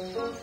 You